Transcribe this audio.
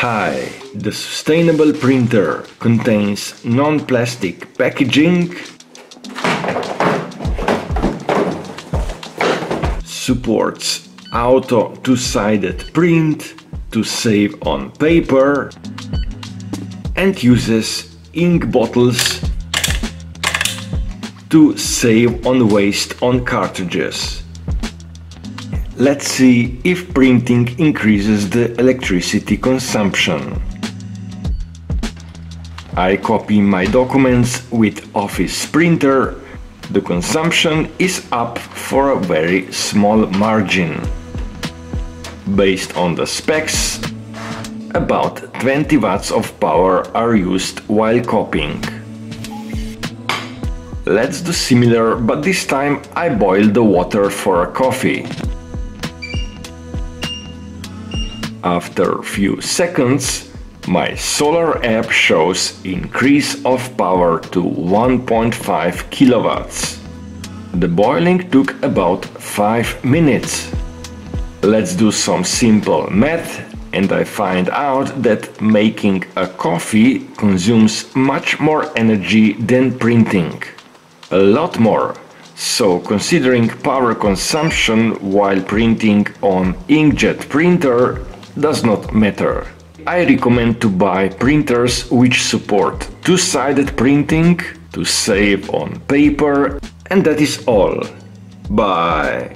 Hi, the sustainable printer contains non-plastic packaging, supports auto two-sided print to save on paper and uses ink bottles to save on waste on cartridges. Let's see if printing increases the electricity consumption. I copy my documents with Office Printer. The consumption is up for a very small margin. Based on the specs, about 20 watts of power are used while copying. Let's do similar, but this time I boil the water for a coffee. After few seconds, my solar app shows increase of power to 1.5 kilowatts. The boiling took about 5 minutes. Let's do some simple math and I find out that making a coffee consumes much more energy than printing. A lot more. So considering power consumption while printing on inkjet printer does not matter. I recommend to buy printers which support two-sided printing to save on paper and that is all. Bye!